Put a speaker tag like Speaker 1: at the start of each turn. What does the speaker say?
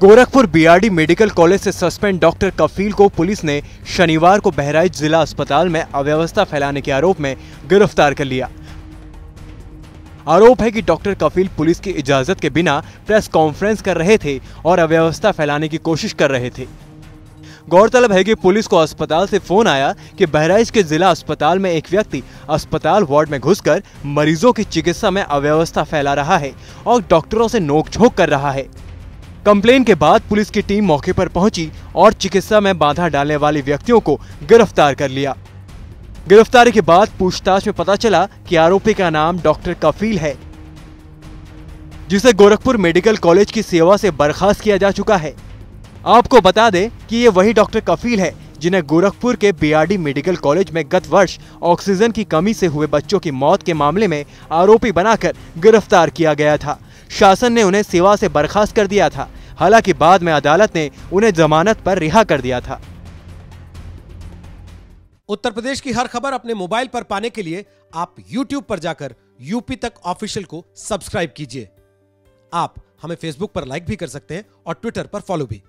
Speaker 1: Gorakhpur BRD medical college से suspend doctor Kafeel को police ने शनिवार को बहराइच जिला अस्पताल में अव्यवस्था फैलाने के आरोप में गिरफ़्तार कर लिया। आरोप है कि डॉक्टर कफील पुलिस की इजाज़त के बिना प्रेस कॉन्फ्रेंस कर रहे थे और अव्यवस्था फैलाने की कोशिश कर रहे थे। गौरतलब है कि पुलिस को अस्पताल से फ़ोन आया कि बहराइच के जिला अस्पताल में एक व्यक्ति अस्पताल वार्ड में घुसकर मरीजों की चिकित्सा में अव्यवस्था फैला रहा है और डॉक्टरों से नोकझोंक कर रहा है। कंप्लेन के बाद पुलिस की टीम मौके पर पहुँची और चिकित्सा में बाधा डालने वाले व्यक्तियों को गिरफ़्तार कर लिया। गिरफ्तारी के बाद पूछताछ में पता चला कि आरोपी का नाम डॉक्टर कफील है, जिसे गोरखपुर मेडिकल कॉलेज की सेवा से बर्खास्त किया जा चुका है। आपको बता दें कि ये वही डॉक्टर कफील है, जिन्हें गोरखपुर के बीआरडी मेडिकल कॉलेज में गत वर्ष ऑक्सीजन की कमी से हुए बच्चों की मौत के मामले में आरोपी बनाकर गिरफ़्तार किया गया था। शासन ने उन्हें सेवा से बर्खास्त कर दिया था। हालाँकि बाद में अदालत ने उन्हें जमानत पर रिहा कर दिया था।
Speaker 2: उत्तर प्रदेश की हर खबर अपने मोबाइल पर पाने के लिए आप YouTube पर जाकर यूपी तक ऑफिशियल को सब्सक्राइब कीजिए। आप हमें फेसबुक पर लाइक भी कर सकते हैं और ट्विटर पर फॉलो भी।